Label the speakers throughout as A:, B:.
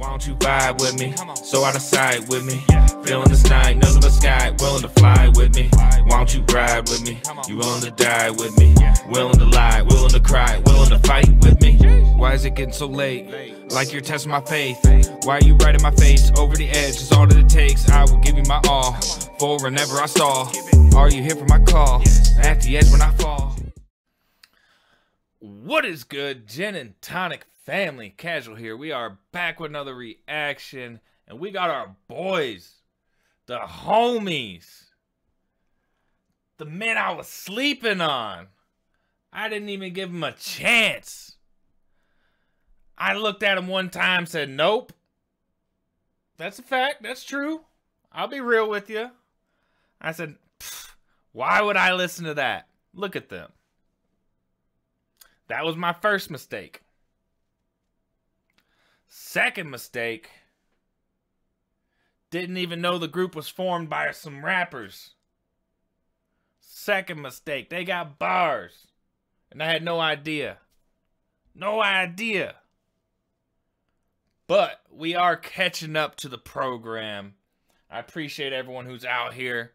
A: Why don't you vibe with me? So out of sight with me. Feeling this night, nothing but sky, willing to fly with me. Why don't you ride with me? You willing to die with me? Willing to lie, willing to cry, willing to fight with me. Why is it getting so late? Like you're testing my faith. Why are you right in my face? Over the edge is all that it takes. I will give you my all. For whenever I stall. Are you here for my call? At the edge when I fall. What is good, Gin and Tonic family? Casual here. We are back with another reaction, and we got our boys, the homies, the men I was sleeping on. I didn't even give them a chance. I looked at him one time, said, Nope. That's a fact. That's true. I'll be real with you. I said, Why would I listen to that? Look at them. That was my first mistake. Second mistake, didn't even know the group was formed by some rappers. Second mistake, they got bars. And I had no idea. No idea. But we are catching up to the program. I appreciate everyone who's out here.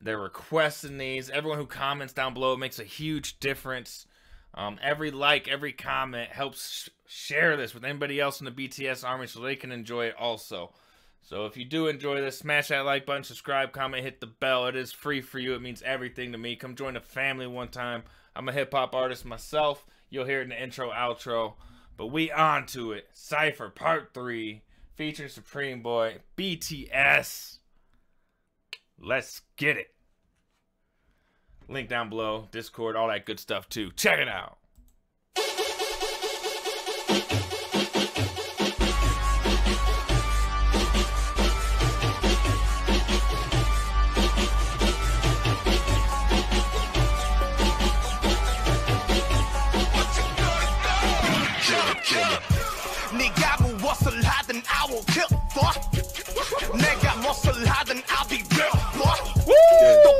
A: They're requesting these. Everyone who comments down below makes a huge difference. Um, every like, every comment helps share this with anybody else in the BTS army so they can enjoy it also. So if you do enjoy this, smash that like button, subscribe, comment, hit the bell. It is free for you. It means everything to me. Come join the family one time. I'm a hip hop artist myself. You'll hear it in the intro, outro. But we on to it. Cypher Part 3 featuring Supreme Boi, BTS. Let's get it. Link down below, Discord, all that good stuff too. Check it out.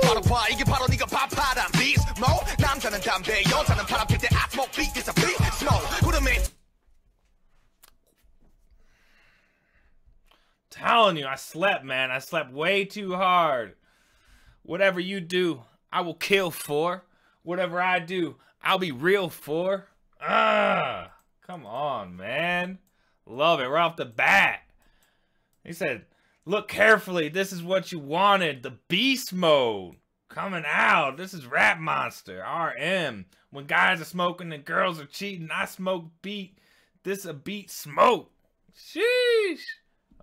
B: 바로 봐 이게 바로 네가 밥하란 beast mode 남자는 담배 여자는 바람 필때
A: telling you, I slept, man. I slept way too hard. Whatever you do, I will kill for. Whatever I do, I'll be real for. Ah, come on, man. Love it right off the bat. He said, look carefully. This is what you wanted. The beast mode coming out. This is Rap Monster, RM. When guys are smoking and girls are cheating, I smoke beat. This a beat smoke. Sheesh.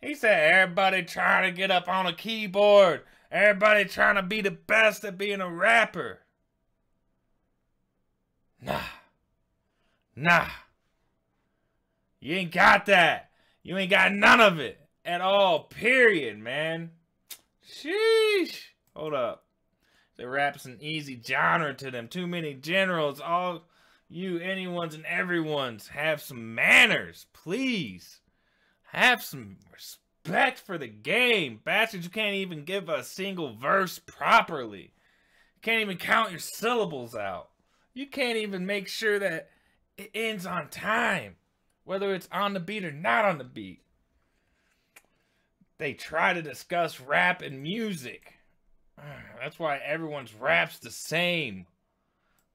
A: He said everybody trying to get up on a keyboard. Everybody trying to be the best at being a rapper. Nah. Nah. You ain't got that. You ain't got none of it at all. Period, man. Sheesh. Hold up. The rap's an easy genre to them. Too many generals. All you, anyone's and everyone's. Have some manners, please. Have some respect for the game. Bastards, you can't even give a single verse properly. You can't even count your syllables out. You can't even make sure that it ends on time. Whether it's on the beat or not on the beat. They try to discuss rap and music. That's why everyone's rap's the same.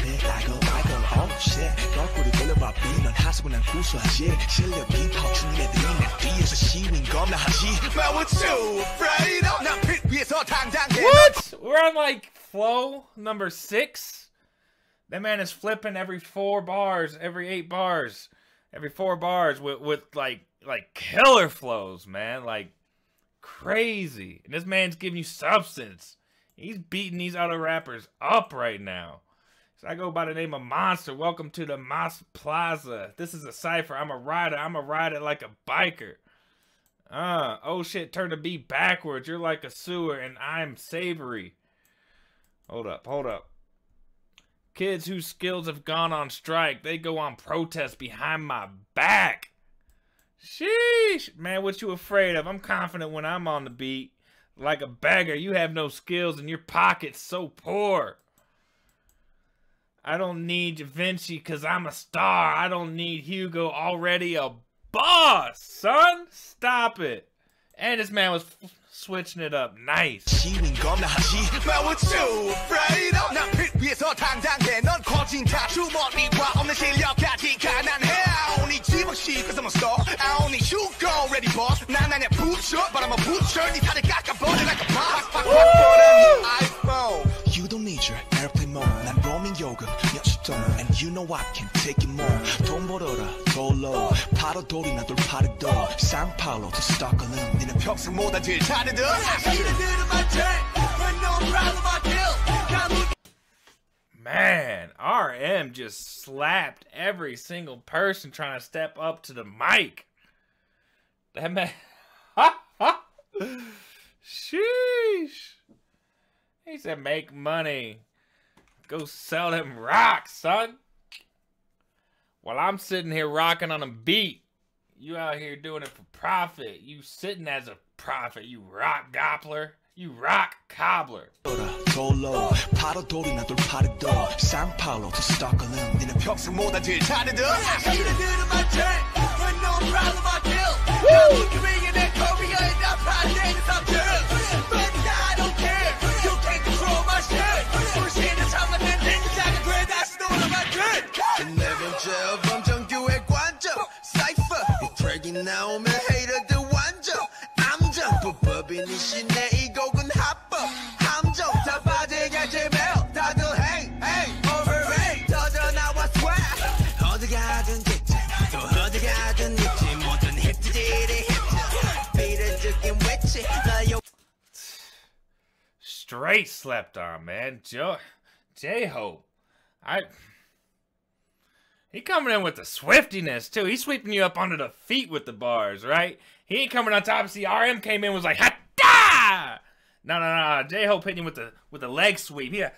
B: 총환자들 전부 사체들 back yourself and look at the mirror 가져라면 독창적으로 좀 해봐 뭐 서로 성인들이지
C: Body, name a monster, welcome to the monster house. It's a cipher, I won't ride it, I won't ride it like a biker. Oh shit, 거꾸로 돌려봐 B, 넌 하수구난 구수하지. 실력 힙합 추는 애들이 내 뒤에서 시위
B: 겁나 하지마 What you afraid of 나빛 위에서 당당해
A: What? We're on like flow number six. That man is flipping every four bars, every eight bars, every four bars with with like like killer flows, man. Like crazy. And this man's giving you substance. He's beating these other rappers up right now. So I go by the name of Monster. Welcome to the Mas Plaza. This is a cipher. I'm a rider. I'm a rider like a biker. Uh, oh shit, turn the beat backwards. You're like a sewer and I'm savory. Hold up, hold up. Kids whose skills have gone on strike, they go on protest behind my back. Sheesh. Man, what you afraid of? I'm confident when I'm on the beat. Like a beggar, you have no skills and your pocket's so poor. I don't need Da Vinci because I'm a star. I don't need Hugo already a boss, son. Stop it. And this man was switching it up. Nice.
B: Cause I'm a star. I only shoot go already, boss. Nah, nah, nah, boot shirt, but I'm a
C: boot shirt. I can take it more 돈 벌어라 돌로 파도 돌이나 돌파리도 상파울로 to Stockholm
B: 니는 평생보다 제일 잘해도 시대들은 많지 When no problem I kill
A: Man, RM just slapped every single person trying to step up to the mic. That man. Sheesh. He said, make money. Go sell them rocks, son. While I'm sitting here rocking on a beat, you out here doing it for profit. You sitting as a prophet, you rock gobbler. You rock cobbler.
C: 돌로 파도 돌이나 돌파리도 상파울로 to Stockholm
B: 니는 평생보다 제일 잘해도 시대들은 많지 When no problem I kill 나무 career 내 career 나 판대
A: Straight slept on, man. Joe, J Hope, I. He coming in with the swiftiness too. He's sweeping you up under the feet with the bars, right? He ain't coming on top. See, RM came in was like ha da. No, no, no. J Hope hitting with the with the leg sweep. Yeah,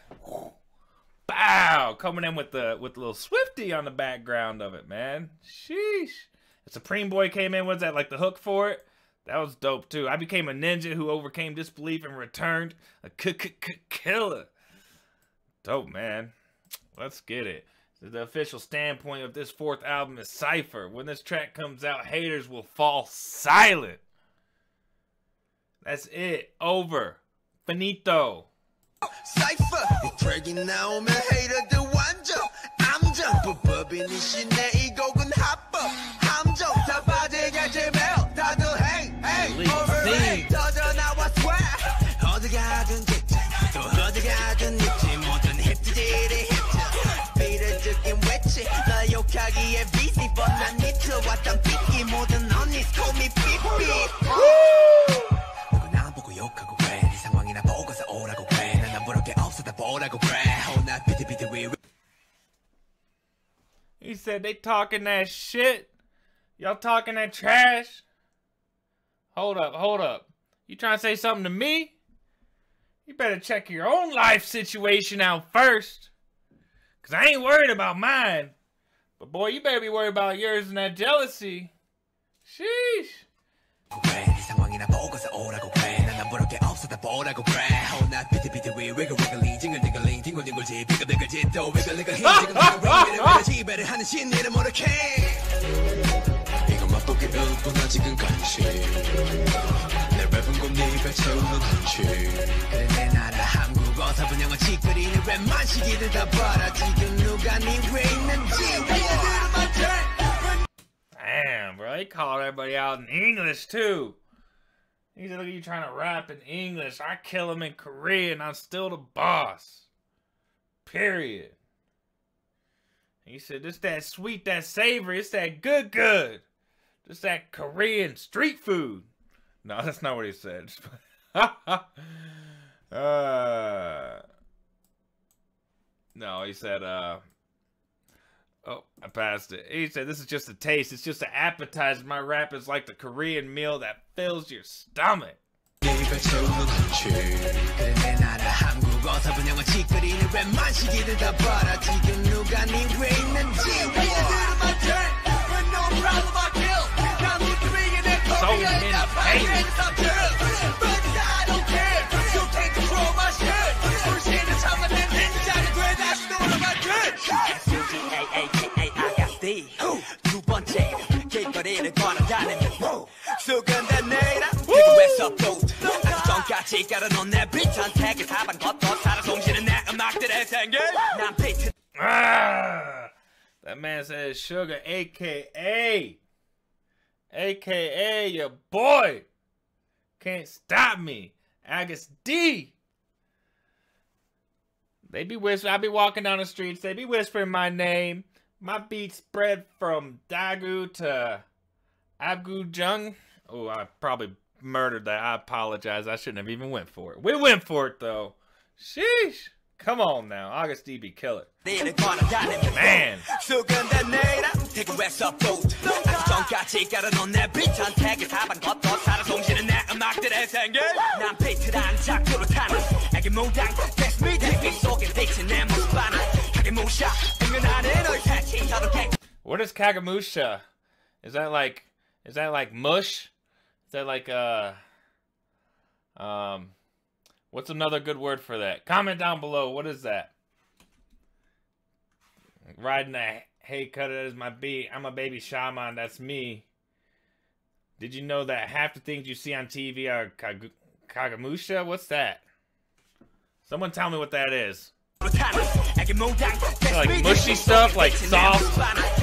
A: bow, coming in with the with the little swifty on the background of it, man. Sheesh. The Supreme Boi came in. Was that like the hook for it? That was dope too. I became a ninja who overcame disbelief and returned a k k k killer. Dope, man. Let's get it. The official standpoint of this fourth album is Cypher. When this track comes out, haters will fall silent. That's it. Over. Finito.
B: Cypher, dragging now hater the one jump. I'm bubbing hop up. 욕하기에 busy but 난 니트 왔던 삐끼 모든 언니 call me 삐삐 누구 나 보고 욕하고 그래 네 상황이나 보고서 오라고 그래 난안 부를 게 없어 다 보라고 그래 호나 비트비트 위
A: He said they talking that shit. Y'all talking that trash. Hold up, hold up. You trying to say something to me? You better check your own life situation out first. Cause I ain't worried about mine. But boy, you better be worried about yours and that jealousy. Sheesh.
B: 그래 네 상황이나 보고서 오라고 그래 난안 부를 게 없어 다 보라고 그래 호나 비트비트 위 위글 위글리 징글징글링 뒹굴뒹굴지 비글비글지 또 위글위글 힘 지금 지금 지배를 하는 신이를 모르게
C: 이거 맛보기 웃고 나 지금 간식 내 랩은 곧 네가 채우는 한식
B: 그래 내 나라 한국 어서 분영어 찌끄리는 웬만 시기를 다 봐라 지금 누가 네 위에 있는지 얘들은 맞지
A: Damn, bro. They called everybody out in English too. He said, look at you trying to rap in English. I kill him in Korean. I'm still the boss. Period. He said, this that sweet, that savory. It's that good, good. Just that Korean street food. No, that's not what he said. uh, no, he said, uh, oh, I passed it. He said, this is just a taste. It's just an appetizer. My rap is like the Korean meal that fills your stomach.
D: 네가 AKA 아가씨 두 번째 길거리를 걸어다니 수근된 내일은 기도에서 또 전까지 깔아놓은 내 비탄 태그 사방 걷고 살아 동시는 내 음악들의 생길 난 비트
A: That man says Suga, aka, aka your boy, can't stop me. Agust D. They be whispering. I be walking down the streets. They be whispering my name. My beat spread from Daegu to Abgu Oh, I probably murdered that. I apologize. I shouldn't have even went for it. We went for it though. Sheesh. Come on now, Agust D be killer. Man. What is Kagamusha? Is that like is that like mush? Is that like uh um what's another good word for that? Comment down below. What is that? Riding a hay cutter it as my beat. I'm a baby shaman, that's me. Did you know that half the things you see on TV are Kag- Kagamusha? What's that? Someone tell me what that is.
D: like
A: mushy stuff, like soft?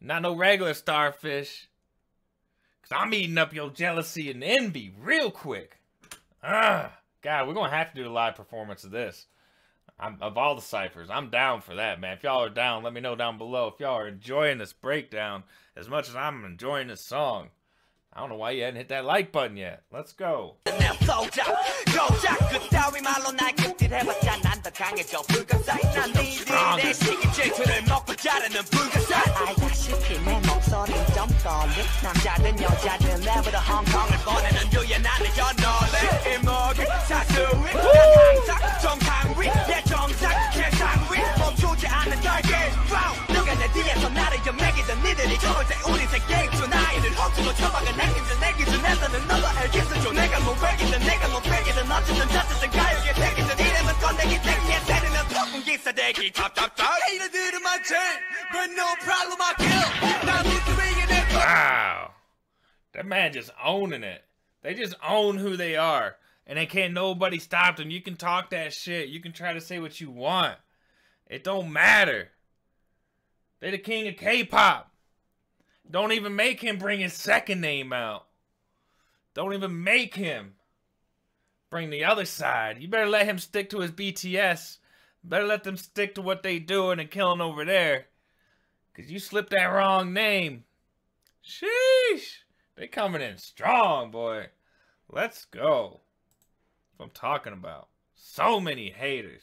A: Not no regular starfish. Cause I'm eating up your jealousy and envy real quick. Ah, God, we're gonna have to do a live performance of this. I'm, of all the ciphers, I'm down for that, man. If y'all are down, let me know down below. If y'all are enjoying this breakdown as much as I'm enjoying this song. I don't know why you hadn't hit that like button yet. Let's go.
D: 내 소자 고작 그따위 말로 날 끝딜해봤자 난 더 강해져 불가사의 난 니들의 시기 질투를 먹고 자르는 불가사의 알다시피 내 목소리는 좀 떨리 남자든 여자든 내부터 홍콩을 보내는 유연한 내 연노래 이목이 사수위 난 항상 정상 위내 정상 계산 위 멈추지 않는 달게 와우 누가 내 뒤에서 나를 연맥이든 니들이 좋을 때 우리 세계 주 나이를 훔치고 처박은 내기든 내 기준에서는 너도 알겠어 내가 뭐 백이든 내가 뭐 백이든 어쨌든 저쨌든 가요계 택이든 이름은 꺼내기 택기에 때리면 폭풍 기사 대기 탑탑탑 Hater did my turn but no problem I kill 난 우주위에 내
A: Wow. That man just owning it. They just own who they are. And they can't nobody stop them. You can talk that shit. You can try to say what you want. It don't matter. They the king of K-pop. Don't even make him bring his second name out. Don't even make him bring the other side. You better let him stick to his BTS. Better let them stick to what they doing and killing over there. Cause you slipped that wrong name. Sheesh. They coming in strong, boy. Let's go. That's what I'm talking about. So many haters.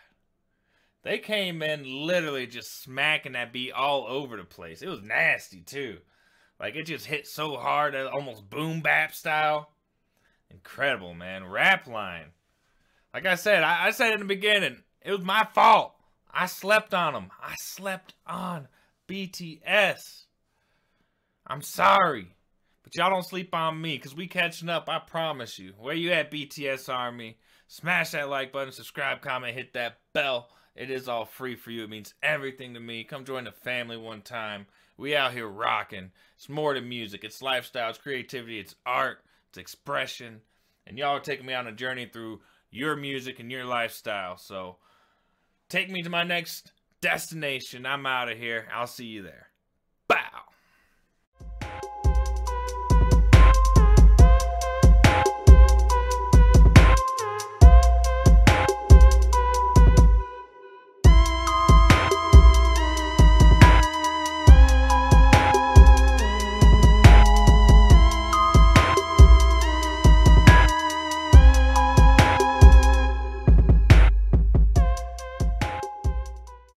A: They came in literally just smacking that beat all over the place. It was nasty too. Like it just hit so hard, uh, almost boom bap style. Incredible, man. Rap line. Like I said, I, I said in the beginning, it was my fault. I slept on them. I slept on BTS. I'm sorry. But y'all don't sleep on me, because we catching up, I promise you. Where you at, BTS Army? Smash that like button, subscribe, comment, hit that bell. It is all free for you. It means everything to me. Come join the family one time. We out here rocking. It's more than music. It's lifestyle. It's creativity. It's art. It's expression. And y'all are taking me on a journey through your music and your lifestyle. So take me to my next destination. I'm out of here. I'll see you there. Bow.